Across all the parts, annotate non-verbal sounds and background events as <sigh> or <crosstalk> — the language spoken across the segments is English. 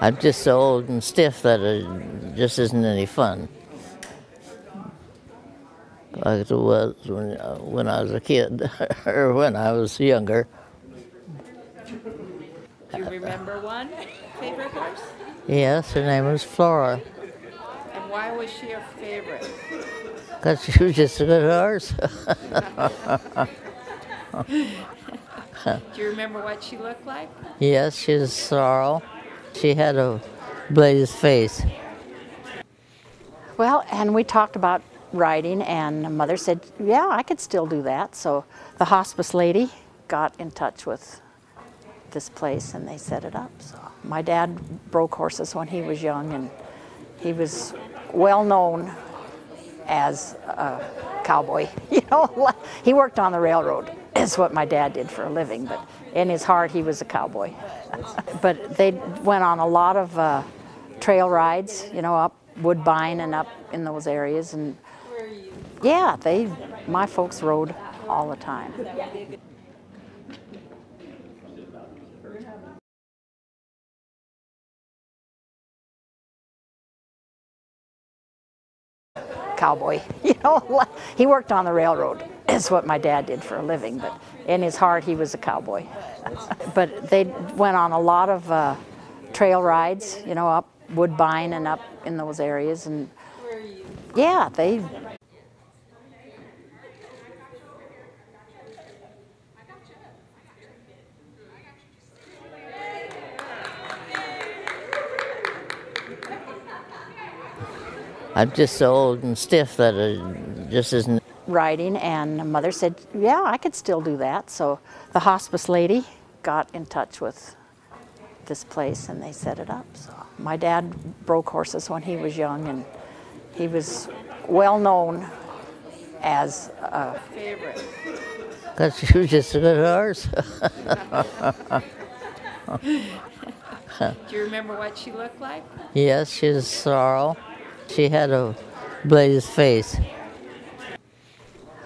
I'm just so old and stiff that it just isn't any fun. Like it was when, uh, when I was a kid, <laughs> or when I was younger. Do you remember one favorite horse? Yes, her name was Flora, And why was she your favorite? because she was just a good horse. <laughs> Do you remember what she looked like? yes, she was sorrel. She had a blazed face. Well, and we talked about riding, and mother said, Yeah, I could still do that. So the hospice lady got in touch with this place and they set it up. So my dad broke horses when he was young, and he was well known as a cowboy. <laughs> You know, he worked on the railroad, is what my dad did for a living, but in his heart, he was a cowboy. <laughs> but they went on a lot of uh, trail rides, you know, up Woodbine and up in those areas. And yeah, they, my folks rode all the time. Cowboy, <laughs> you know, <laughs> he worked on the railroad, is what my dad did for a living, but in his heart, he was a cowboy. <laughs> but they went on a lot of uh, trail rides, you know, up Woodbine and up in those areas. And yeah, they. I'm just so old and stiff that it just isn't. Riding and mother said yeah i could still do that so the hospice lady got in touch with this place and they set it up so my dad broke horses when he was young and he was well known as a Favorite. Because she was just a good horse. <laughs> Do you remember what she looked like? yes, she was sorrel. She had a blazed face.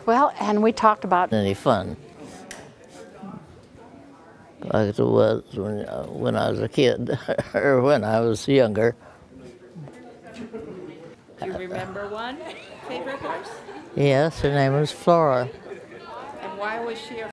Well and we talked about Any fun. Like it was when, uh, when I was a kid, <laughs> or when I was younger. Do you remember one favorite horse? Yes, her name was Flora. And why was she your